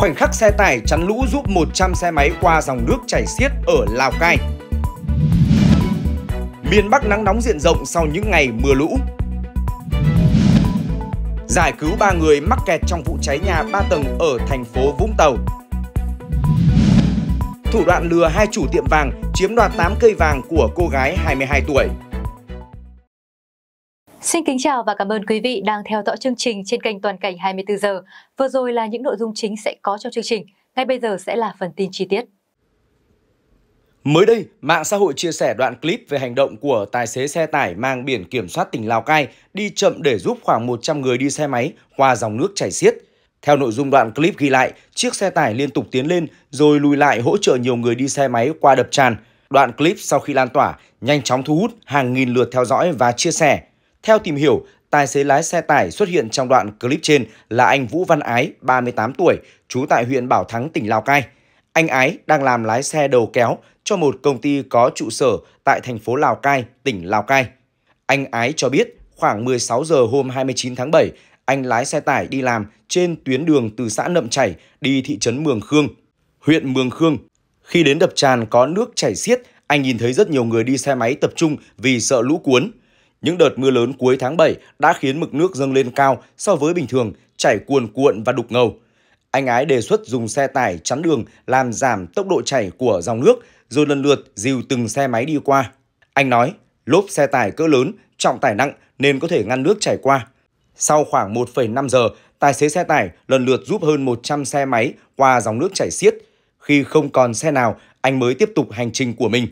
Khoảnh khắc xe tải chắn lũ giúp 100 xe máy qua dòng nước chảy xiết ở Lào Cai. Miền Bắc nắng nóng diện rộng sau những ngày mưa lũ. Giải cứu 3 người mắc kẹt trong vụ cháy nhà 3 tầng ở thành phố Vũng Tàu. Thủ đoạn lừa hai chủ tiệm vàng chiếm đoạt 8 cây vàng của cô gái 22 tuổi. Xin kính chào và cảm ơn quý vị đang theo dõi chương trình trên kênh Toàn cảnh 24 giờ. Vừa rồi là những nội dung chính sẽ có trong chương trình. Ngay bây giờ sẽ là phần tin chi tiết. Mới đây, mạng xã hội chia sẻ đoạn clip về hành động của tài xế xe tải mang biển kiểm soát tỉnh Lào Cai đi chậm để giúp khoảng 100 người đi xe máy qua dòng nước chảy xiết. Theo nội dung đoạn clip ghi lại, chiếc xe tải liên tục tiến lên rồi lùi lại hỗ trợ nhiều người đi xe máy qua đập tràn. Đoạn clip sau khi lan tỏa, nhanh chóng thu hút hàng nghìn lượt theo dõi và chia sẻ. Theo tìm hiểu, tài xế lái xe tải xuất hiện trong đoạn clip trên là anh Vũ Văn Ái, 38 tuổi, trú tại huyện Bảo Thắng, tỉnh Lào Cai. Anh Ái đang làm lái xe đầu kéo cho một công ty có trụ sở tại thành phố Lào Cai, tỉnh Lào Cai. Anh Ái cho biết khoảng 16 giờ hôm 29 tháng 7, anh lái xe tải đi làm trên tuyến đường từ xã Nậm Chảy đi thị trấn Mường Khương, huyện Mường Khương. Khi đến đập tràn có nước chảy xiết, anh nhìn thấy rất nhiều người đi xe máy tập trung vì sợ lũ cuốn. Những đợt mưa lớn cuối tháng 7 đã khiến mực nước dâng lên cao so với bình thường, chảy cuồn cuộn và đục ngầu. Anh ái đề xuất dùng xe tải chắn đường làm giảm tốc độ chảy của dòng nước, rồi lần lượt dìu từng xe máy đi qua. Anh nói, lốp xe tải cỡ lớn, trọng tải nặng nên có thể ngăn nước chảy qua. Sau khoảng 1,5 giờ, tài xế xe tải lần lượt giúp hơn 100 xe máy qua dòng nước chảy xiết. Khi không còn xe nào, anh mới tiếp tục hành trình của mình.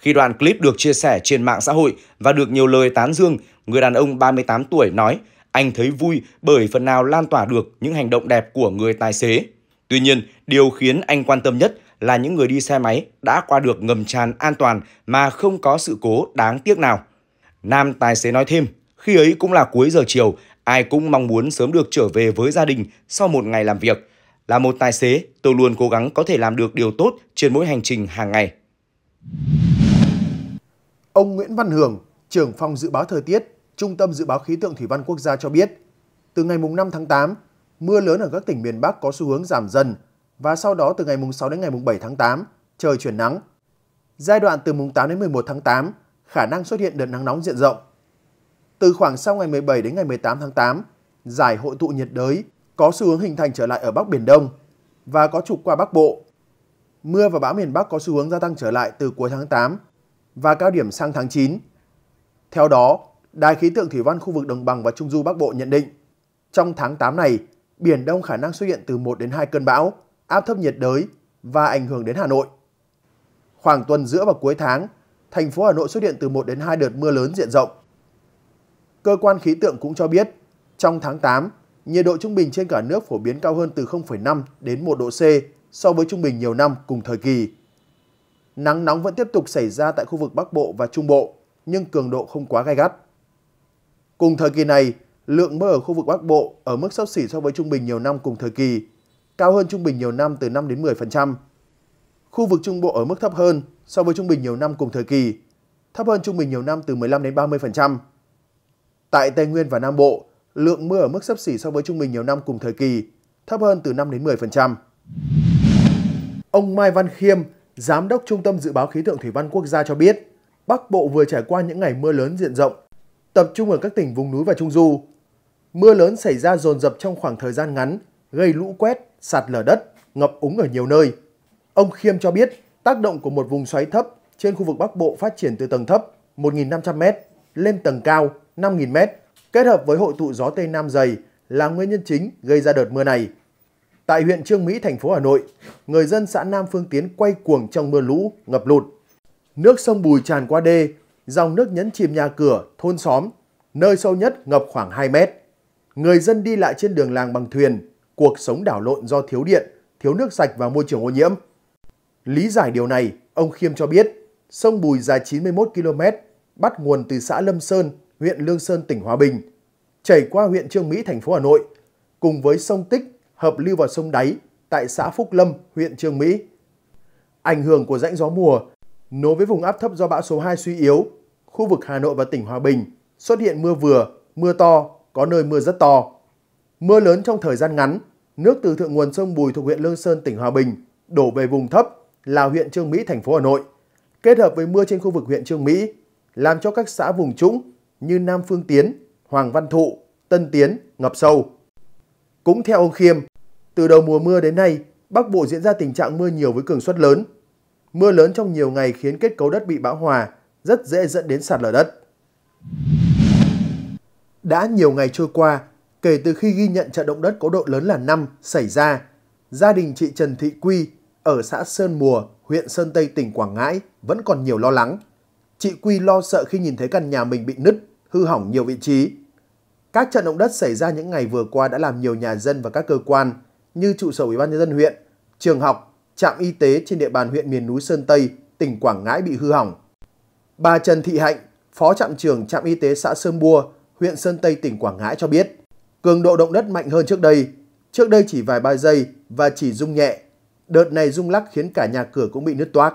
Khi đoạn clip được chia sẻ trên mạng xã hội và được nhiều lời tán dương, người đàn ông 38 tuổi nói anh thấy vui bởi phần nào lan tỏa được những hành động đẹp của người tài xế. Tuy nhiên, điều khiến anh quan tâm nhất là những người đi xe máy đã qua được ngầm tràn an toàn mà không có sự cố đáng tiếc nào. Nam tài xế nói thêm, khi ấy cũng là cuối giờ chiều, ai cũng mong muốn sớm được trở về với gia đình sau một ngày làm việc. Là một tài xế, tôi luôn cố gắng có thể làm được điều tốt trên mỗi hành trình hàng ngày. Ông Nguyễn Văn Hưởng, trưởng phòng dự báo thời tiết, Trung tâm Dự báo Khí tượng Thủy văn Quốc gia cho biết, từ ngày 5 tháng 8, mưa lớn ở các tỉnh miền Bắc có xu hướng giảm dần và sau đó từ ngày 6 đến ngày 7 tháng 8, trời chuyển nắng. Giai đoạn từ mùng 8 đến 11 tháng 8, khả năng xuất hiện đợt nắng nóng diện rộng. Từ khoảng sau ngày 17 đến ngày 18 tháng 8, giải hội tụ nhiệt đới có xu hướng hình thành trở lại ở Bắc Biển Đông và có trục qua Bắc Bộ. Mưa và bão miền Bắc có xu hướng gia tăng trở lại từ cuối tháng 8 và cao điểm sang tháng 9. Theo đó, Đài khí tượng thủy văn khu vực đồng bằng và trung du Bắc Bộ nhận định, trong tháng 8 này, Biển Đông khả năng xuất hiện từ 1 đến 2 cơn bão, áp thấp nhiệt đới và ảnh hưởng đến Hà Nội. Khoảng tuần giữa và cuối tháng, thành phố Hà Nội xuất hiện từ 1 đến 2 đợt mưa lớn diện rộng. Cơ quan khí tượng cũng cho biết, trong tháng 8, nhiệt độ trung bình trên cả nước phổ biến cao hơn từ 0,5 đến 1 độ C so với trung bình nhiều năm cùng thời kỳ. Nắng nóng vẫn tiếp tục xảy ra tại khu vực Bắc Bộ và Trung Bộ, nhưng cường độ không quá gai gắt. Cùng thời kỳ này, lượng mưa ở khu vực Bắc Bộ ở mức sấp xỉ so với trung bình nhiều năm cùng thời kỳ, cao hơn trung bình nhiều năm từ 5 đến 10%. Khu vực Trung Bộ ở mức thấp hơn so với trung bình nhiều năm cùng thời kỳ, thấp hơn trung bình nhiều năm từ 15 đến 30%. Tại Tây Nguyên và Nam Bộ, lượng mưa ở mức sấp xỉ so với trung bình nhiều năm cùng thời kỳ, thấp hơn từ 5 đến 10%. Ông Mai Văn Khiêm, Giám đốc Trung tâm Dự báo Khí tượng Thủy văn Quốc gia cho biết, Bắc Bộ vừa trải qua những ngày mưa lớn diện rộng, tập trung ở các tỉnh vùng núi và Trung Du. Mưa lớn xảy ra dồn dập trong khoảng thời gian ngắn, gây lũ quét, sạt lở đất, ngập úng ở nhiều nơi. Ông Khiêm cho biết, tác động của một vùng xoáy thấp trên khu vực Bắc Bộ phát triển từ tầng thấp 1.500m lên tầng cao 5.000m, kết hợp với hội tụ gió Tây Nam dày là nguyên nhân chính gây ra đợt mưa này. Tại huyện Trương Mỹ, thành phố Hà Nội, người dân xã Nam Phương Tiến quay cuồng trong mưa lũ, ngập lụt. Nước sông Bùi tràn qua đê, dòng nước nhấn chìm nhà cửa, thôn xóm, nơi sâu nhất ngập khoảng 2 mét. Người dân đi lại trên đường làng bằng thuyền, cuộc sống đảo lộn do thiếu điện, thiếu nước sạch và môi trường ô nhiễm. Lý giải điều này, ông Khiêm cho biết, sông Bùi dài 91 km, bắt nguồn từ xã Lâm Sơn, huyện Lương Sơn, tỉnh Hòa Bình, chảy qua huyện Trương Mỹ, thành phố Hà Nội, cùng với sông Tích hợp lưu vào sông Đáy tại xã Phúc Lâm, huyện Trương Mỹ. Ảnh hưởng của rãnh gió mùa nối với vùng áp thấp do bão số 2 suy yếu, khu vực Hà Nội và tỉnh Hòa Bình xuất hiện mưa vừa, mưa to, có nơi mưa rất to. Mưa lớn trong thời gian ngắn nước từ thượng nguồn sông Bùi thuộc huyện Lương Sơn, tỉnh Hòa Bình đổ về vùng thấp là huyện Trương Mỹ, thành phố Hà Nội, kết hợp với mưa trên khu vực huyện Trương Mỹ, làm cho các xã vùng trũng như Nam Phương Tiến, Hoàng Văn Thụ, Tân Tiến ngập sâu. Cũng theo ông Khiêm, từ đầu mùa mưa đến nay, Bắc Bộ diễn ra tình trạng mưa nhiều với cường suất lớn. Mưa lớn trong nhiều ngày khiến kết cấu đất bị bão hòa, rất dễ dẫn đến sạt lở đất. Đã nhiều ngày trôi qua, kể từ khi ghi nhận trận động đất có độ lớn là 5 xảy ra, gia đình chị Trần Thị Quy ở xã Sơn Mùa, huyện Sơn Tây, tỉnh Quảng Ngãi vẫn còn nhiều lo lắng. Chị Quy lo sợ khi nhìn thấy căn nhà mình bị nứt, hư hỏng nhiều vị trí. Các trận động đất xảy ra những ngày vừa qua đã làm nhiều nhà dân và các cơ quan như trụ sở Ủy ban nhân dân huyện, trường học, trạm y tế trên địa bàn huyện miền núi Sơn Tây, tỉnh Quảng Ngãi bị hư hỏng. Bà Trần Thị Hạnh, Phó trạm trưởng trạm y tế xã Sơn Bua, huyện Sơn Tây, tỉnh Quảng Ngãi cho biết, cường độ động đất mạnh hơn trước đây. Trước đây chỉ vài ba giây và chỉ rung nhẹ. Đợt này rung lắc khiến cả nhà cửa cũng bị nứt toác.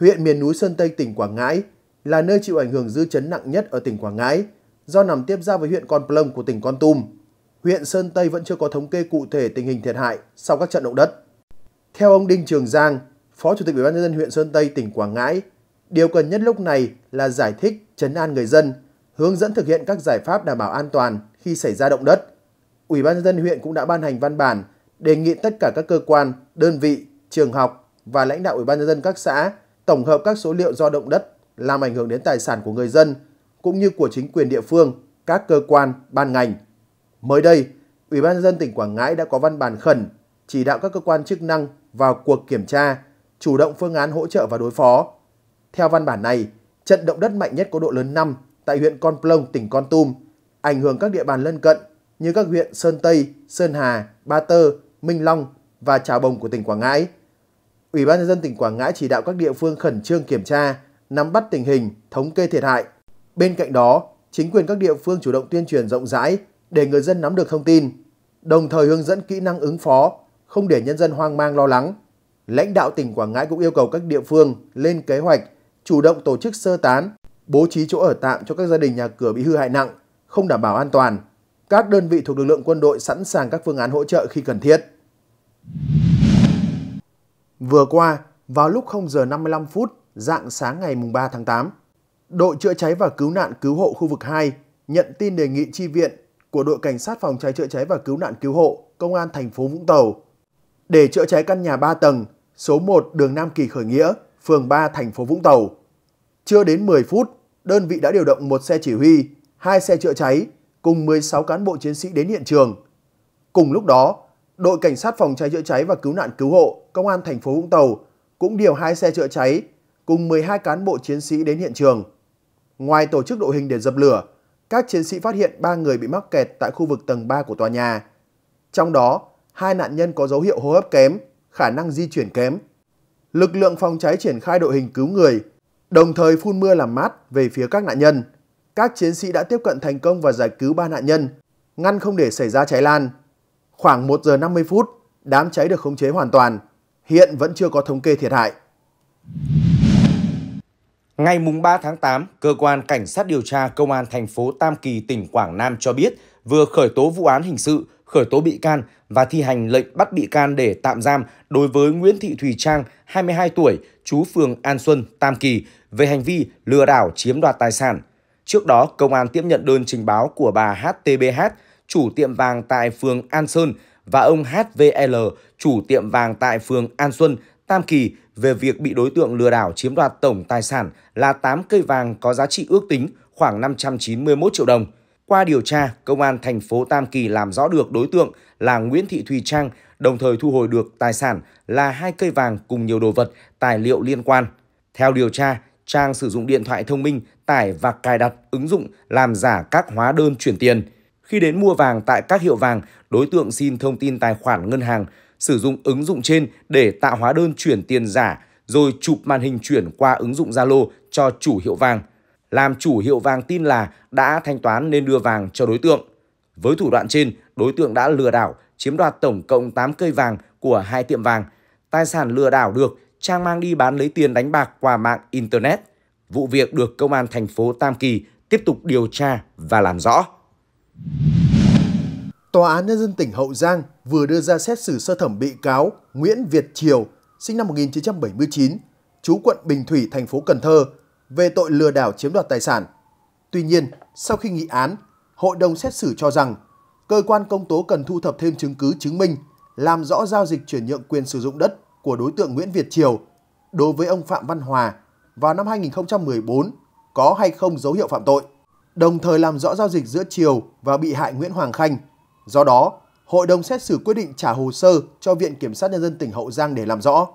Huyện miền núi Sơn Tây, tỉnh Quảng Ngãi là nơi chịu ảnh hưởng dư chấn nặng nhất ở tỉnh Quảng Ngãi do nằm tiếp giáp với huyện Con Plông của tỉnh Con Tum. Huyện Sơn Tây vẫn chưa có thống kê cụ thể tình hình thiệt hại sau các trận động đất. Theo ông Đinh Trường Giang, Phó Chủ tịch Ủy ban nhân dân huyện Sơn Tây, tỉnh Quảng Ngãi, điều cần nhất lúc này là giải thích, chấn an người dân, hướng dẫn thực hiện các giải pháp đảm bảo an toàn khi xảy ra động đất. Ủy ban nhân dân huyện cũng đã ban hành văn bản đề nghị tất cả các cơ quan, đơn vị, trường học và lãnh đạo Ủy ban nhân dân các xã tổng hợp các số liệu do động đất làm ảnh hưởng đến tài sản của người dân cũng như của chính quyền địa phương, các cơ quan, ban ngành. Mới đây, Ủy ban nhân dân tỉnh Quảng Ngãi đã có văn bản khẩn chỉ đạo các cơ quan chức năng vào cuộc kiểm tra, chủ động phương án hỗ trợ và đối phó. Theo văn bản này, trận động đất mạnh nhất có độ lớn 5 tại huyện Con Plong, tỉnh Con Tum, ảnh hưởng các địa bàn lân cận như các huyện Sơn Tây, Sơn Hà, Ba Tơ, Minh Long và Trà Bồng của tỉnh Quảng Ngãi. Ủy ban nhân dân tỉnh Quảng Ngãi chỉ đạo các địa phương khẩn trương kiểm tra, nắm bắt tình hình, thống kê thiệt hại. Bên cạnh đó, chính quyền các địa phương chủ động tuyên truyền rộng rãi để người dân nắm được thông tin, đồng thời hướng dẫn kỹ năng ứng phó, không để nhân dân hoang mang lo lắng. Lãnh đạo tỉnh Quảng Ngãi cũng yêu cầu các địa phương lên kế hoạch, chủ động tổ chức sơ tán, bố trí chỗ ở tạm cho các gia đình nhà cửa bị hư hại nặng, không đảm bảo an toàn. Các đơn vị thuộc lực lượng quân đội sẵn sàng các phương án hỗ trợ khi cần thiết. Vừa qua, vào lúc 0 giờ 55 phút, dạng sáng ngày 3 tháng 8, đội chữa cháy và cứu nạn cứu hộ khu vực 2 nhận tin đề nghị chi viện của đội cảnh sát phòng cháy chữa cháy và cứu nạn cứu hộ công an thành phố Vũng Tàu để chữa cháy căn nhà 3 tầng, số 1 đường Nam Kỳ Khởi Nghĩa, phường 3 thành phố Vũng Tàu. Chưa đến 10 phút, đơn vị đã điều động một xe chỉ huy, hai xe chữa cháy cùng 16 cán bộ chiến sĩ đến hiện trường. Cùng lúc đó, đội cảnh sát phòng cháy chữa cháy và cứu nạn cứu hộ công an thành phố Vũng Tàu cũng điều hai xe chữa cháy cùng 12 cán bộ chiến sĩ đến hiện trường. Ngoài tổ chức đội hình để dập lửa, các chiến sĩ phát hiện 3 người bị mắc kẹt tại khu vực tầng 3 của tòa nhà. Trong đó, hai nạn nhân có dấu hiệu hô hấp kém, khả năng di chuyển kém. Lực lượng phòng cháy triển khai đội hình cứu người, đồng thời phun mưa làm mát về phía các nạn nhân. Các chiến sĩ đã tiếp cận thành công và giải cứu ba nạn nhân, ngăn không để xảy ra cháy lan. Khoảng 1 giờ 50 phút, đám cháy được khống chế hoàn toàn. Hiện vẫn chưa có thống kê thiệt hại. Ngày 3 tháng 8, Cơ quan Cảnh sát điều tra Công an thành phố Tam Kỳ, tỉnh Quảng Nam cho biết vừa khởi tố vụ án hình sự, khởi tố bị can và thi hành lệnh bắt bị can để tạm giam đối với Nguyễn Thị Thùy Trang, 22 tuổi, chú phường An Xuân, Tam Kỳ về hành vi lừa đảo chiếm đoạt tài sản. Trước đó, công an tiếp nhận đơn trình báo của bà HTBH, chủ tiệm vàng tại phường An Sơn và ông HVL, chủ tiệm vàng tại phường An Xuân, Tam Kỳ về việc bị đối tượng lừa đảo chiếm đoạt tổng tài sản là 8 cây vàng có giá trị ước tính khoảng 591 triệu đồng. Qua điều tra, công an thành phố Tam Kỳ làm rõ được đối tượng là Nguyễn Thị Thùy Trang, đồng thời thu hồi được tài sản là hai cây vàng cùng nhiều đồ vật, tài liệu liên quan. Theo điều tra, Trang sử dụng điện thoại thông minh tải và cài đặt ứng dụng làm giả các hóa đơn chuyển tiền. Khi đến mua vàng tại các hiệu vàng, đối tượng xin thông tin tài khoản ngân hàng, sử dụng ứng dụng trên để tạo hóa đơn chuyển tiền giả rồi chụp màn hình chuyển qua ứng dụng Zalo cho chủ hiệu vàng. Làm chủ hiệu vàng tin là đã thanh toán nên đưa vàng cho đối tượng. Với thủ đoạn trên, đối tượng đã lừa đảo chiếm đoạt tổng cộng 8 cây vàng của hai tiệm vàng. Tài sản lừa đảo được Trang mang đi bán lấy tiền đánh bạc qua mạng Internet. Vụ việc được Công an thành phố Tam Kỳ tiếp tục điều tra và làm rõ. Tòa án Nhân dân tỉnh Hậu Giang vừa đưa ra xét xử sơ thẩm bị cáo Nguyễn Việt Triều, sinh năm 1979, trú quận Bình Thủy, thành phố Cần Thơ, về tội lừa đảo chiếm đoạt tài sản. Tuy nhiên, sau khi nghị án, hội đồng xét xử cho rằng cơ quan công tố cần thu thập thêm chứng cứ chứng minh làm rõ giao dịch chuyển nhượng quyền sử dụng đất của đối tượng Nguyễn Việt Triều đối với ông Phạm Văn Hòa vào năm 2014 có hay không dấu hiệu phạm tội, đồng thời làm rõ giao dịch giữa Triều và bị hại Nguyễn Hoàng Khanh. Do đó, hội đồng xét xử quyết định trả hồ sơ cho Viện Kiểm sát Nhân dân tỉnh Hậu Giang để làm rõ.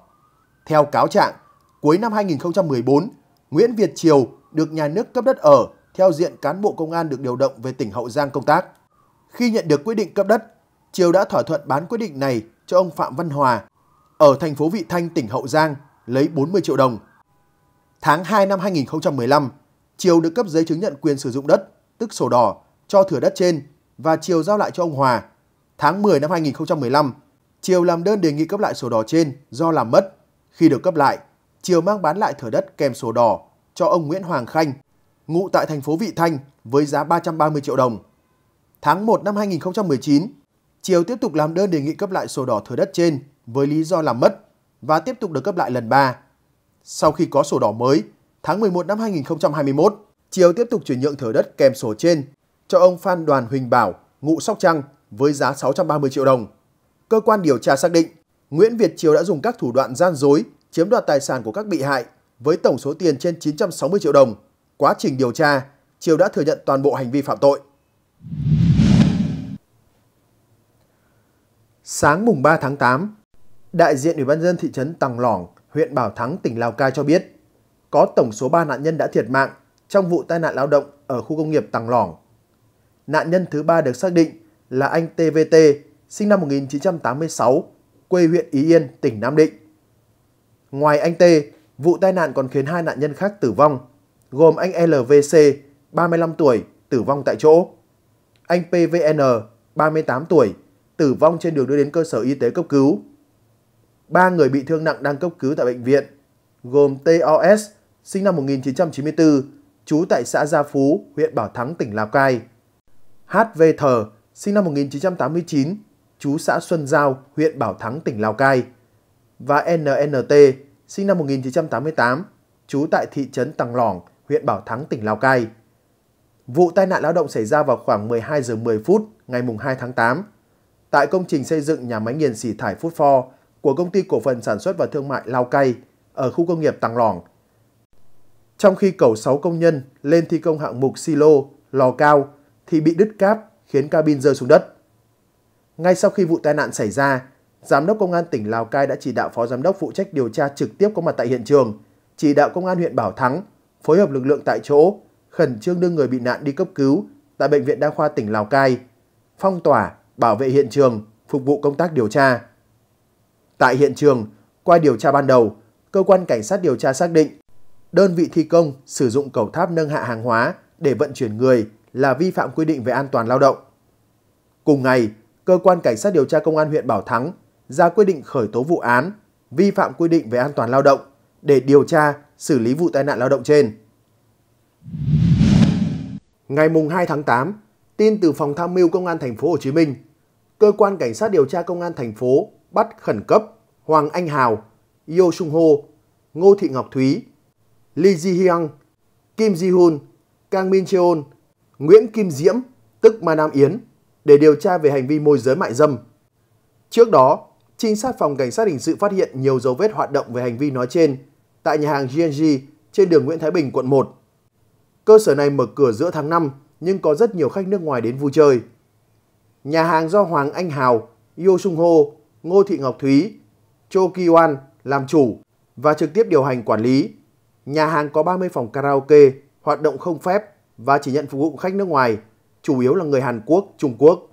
Theo cáo trạng, cuối năm 2014, Nguyễn Việt Triều được nhà nước cấp đất ở theo diện cán bộ công an được điều động về tỉnh Hậu Giang công tác. Khi nhận được quyết định cấp đất, Triều đã thỏa thuận bán quyết định này cho ông Phạm Văn Hòa ở thành phố Vị Thanh, tỉnh Hậu Giang lấy 40 triệu đồng. Tháng 2 năm 2015, Triều được cấp giấy chứng nhận quyền sử dụng đất, tức sổ đỏ, cho thửa đất trên và Triều giao lại cho ông Hòa. Tháng 10 năm 2015, Triều làm đơn đề nghị cấp lại sổ đỏ trên do làm mất. Khi được cấp lại, Triều mang bán lại thửa đất kèm sổ đỏ cho ông Nguyễn Hoàng Khanh, ngụ tại thành phố Vị Thanh với giá 330 triệu đồng. Tháng 1 năm 2019, Triều tiếp tục làm đơn đề nghị cấp lại sổ đỏ thửa đất trên với lý do làm mất và tiếp tục được cấp lại lần 3. Sau khi có sổ đỏ mới, tháng 11 năm 2021, Triều tiếp tục chuyển nhượng thửa đất kèm sổ trên cho ông Phan Đoàn Huỳnh Bảo, ngụ Sóc Trăng với giá 630 triệu đồng. Cơ quan điều tra xác định, Nguyễn Việt Triều đã dùng các thủ đoạn gian dối, chiếm đoạt tài sản của các bị hại với tổng số tiền trên 960 triệu đồng. Quá trình điều tra, Triều đã thừa nhận toàn bộ hành vi phạm tội. Sáng mùng 3 tháng 8, đại diện Ủy ban dân thị trấn Tàng Lỏng, huyện Bảo Thắng, tỉnh Lào Cai cho biết, có tổng số 3 nạn nhân đã thiệt mạng trong vụ tai nạn lao động ở khu công nghiệp Tàng Lỏng. Nạn nhân thứ ba được xác định là anh TVT, sinh năm 1986, quê huyện Ý Yên, tỉnh Nam Định. Ngoài anh T, vụ tai nạn còn khiến hai nạn nhân khác tử vong, gồm anh LVC, 35 tuổi, tử vong tại chỗ. Anh PVN, 38 tuổi, tử vong trên đường đưa đến cơ sở y tế cấp cứu. Ba người bị thương nặng đang cấp cứu tại bệnh viện, gồm TOS, sinh năm 1994, trú tại xã Gia Phú, huyện Bảo Thắng, tỉnh Lào Cai. HV Thờ, sinh năm 1989, chú xã Xuân Giao, huyện Bảo Thắng, tỉnh Lào Cai. Và NNT, sinh năm 1988, trú tại thị trấn Tàng Lỏng, huyện Bảo Thắng, tỉnh Lào Cai. Vụ tai nạn lao động xảy ra vào khoảng 12 giờ 10 phút ngày 2 tháng 8 tại công trình xây dựng nhà máy nghiền xỉ thải Phút Pho của công ty cổ phần sản xuất và thương mại Lao Cai ở khu công nghiệp Tàng Lỏng. Trong khi cầu 6 công nhân lên thi công hạng mục silo, lò cao thì bị đứt cáp khiến cabin rơi xuống đất. Ngay sau khi vụ tai nạn xảy ra, Giám đốc Công an tỉnh Lào Cai đã chỉ đạo Phó Giám đốc phụ trách điều tra trực tiếp có mặt tại hiện trường, chỉ đạo Công an huyện Bảo Thắng phối hợp lực lượng tại chỗ, khẩn trương đưa người bị nạn đi cấp cứu tại Bệnh viện Đa khoa tỉnh Lào Cai, phong tỏa, bảo vệ hiện trường, phục vụ công tác điều tra. Tại hiện trường, qua điều tra ban đầu, cơ quan cảnh sát điều tra xác định đơn vị thi công sử dụng cầu tháp nâng hạ hàng hóa để vận chuyển người là vi phạm quy định về an toàn lao động. Cùng ngày, cơ quan cảnh sát điều tra công an huyện Bảo Thắng ra quyết định khởi tố vụ án vi phạm quy định về an toàn lao động để điều tra, xử lý vụ tai nạn lao động trên. Ngày mùng 2 tháng 8, tin từ phòng tham mưu công an thành phố Hồ Chí Minh, cơ quan cảnh sát điều tra công an thành phố bắt khẩn cấp Hoàng Anh Hào, Yo Sung Ho, Ngô Thị Ngọc Thúy, Lee Ji Hyang, Kim Ji Hun, Kang Min Cheon, Nguyễn Kim Diễm, tức Ma Nam Yến, để điều tra về hành vi môi giới mại dâm. Trước đó, trinh sát phòng cảnh sát hình sự phát hiện nhiều dấu vết hoạt động về hành vi nói trên tại nhà hàng GNG trên đường Nguyễn Thái Bình, quận 1. Cơ sở này mở cửa giữa tháng 5 nhưng có rất nhiều khách nước ngoài đến vui chơi. Nhà hàng do Hoàng Anh Hào, Yo Sung Ho, Ngô Thị Ngọc Thúy, Cho Ki Wan làm chủ và trực tiếp điều hành quản lý. Nhà hàng có 30 phòng karaoke, hoạt động không phép và chỉ nhận phục vụ khách nước ngoài, chủ yếu là người Hàn Quốc, Trung Quốc.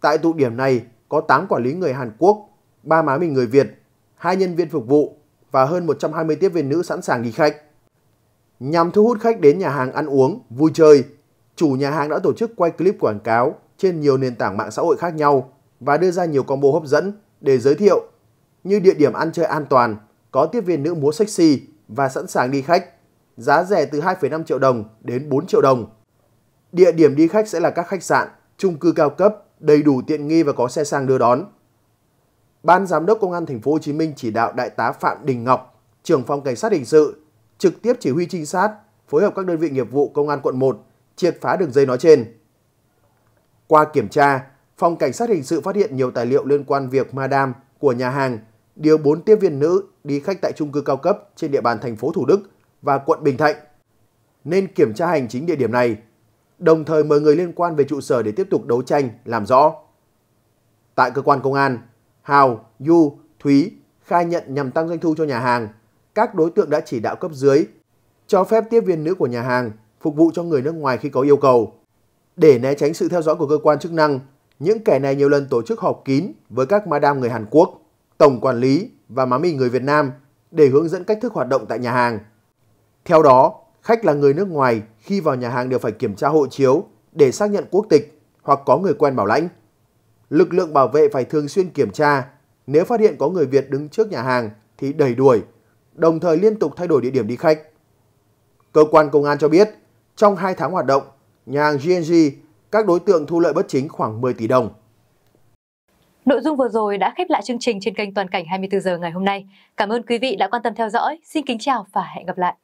Tại tụ điểm này có 8 quản lý người Hàn Quốc, 3 má mình người Việt, 2 nhân viên phục vụ và hơn 120 tiếp viên nữ sẵn sàng đi khách. Nhằm thu hút khách đến nhà hàng ăn uống, vui chơi, chủ nhà hàng đã tổ chức quay clip quảng cáo trên nhiều nền tảng mạng xã hội khác nhau và đưa ra nhiều combo hấp dẫn để giới thiệu như địa điểm ăn chơi an toàn, có tiếp viên nữ múa sexy và sẵn sàng đi khách, giá rẻ từ 2,5 triệu đồng đến 4 triệu đồng. Địa điểm đi khách sẽ là các khách sạn, chung cư cao cấp, đầy đủ tiện nghi và có xe sang đưa đón. Ban giám đốc công an thành phố Hồ Chí Minh chỉ đạo đại tá Phạm Đình Ngọc, trưởng phòng cảnh sát hình sự, trực tiếp chỉ huy trinh sát, phối hợp các đơn vị nghiệp vụ công an quận 1 triệt phá đường dây nói trên. Qua kiểm tra, phòng cảnh sát hình sự phát hiện nhiều tài liệu liên quan việc Madame của nhà hàng điều 4 tiếp viên nữ đi khách tại chung cư cao cấp trên địa bàn thành phố Thủ Đức và quận Bình Thạnh. Nên kiểm tra hành chính địa điểm này, đồng thời mời người liên quan về trụ sở để tiếp tục đấu tranh, làm rõ. Tại cơ quan công an, Hào, Du, Thúy khai nhận nhằm tăng doanh thu cho nhà hàng, các đối tượng đã chỉ đạo cấp dưới cho phép tiếp viên nữ của nhà hàng phục vụ cho người nước ngoài khi có yêu cầu. Để né tránh sự theo dõi của cơ quan chức năng, những kẻ này nhiều lần tổ chức họp kín với các madam người Hàn Quốc, tổng quản lý và má mì người Việt Nam để hướng dẫn cách thức hoạt động tại nhà hàng. Theo đó, khách là người nước ngoài khi vào nhà hàng đều phải kiểm tra hộ chiếu để xác nhận quốc tịch hoặc có người quen bảo lãnh. Lực lượng bảo vệ phải thường xuyên kiểm tra, nếu phát hiện có người Việt đứng trước nhà hàng thì đẩy đuổi, đồng thời liên tục thay đổi địa điểm đi khách. Cơ quan công an cho biết, trong 2 tháng hoạt động, nhà hàng GNG, các đối tượng thu lợi bất chính khoảng 10 tỷ đồng. Nội dung vừa rồi đã khép lại chương trình trên kênh Toàn cảnh 24 giờ ngày hôm nay. Cảm ơn quý vị đã quan tâm theo dõi. Xin kính chào và hẹn gặp lại.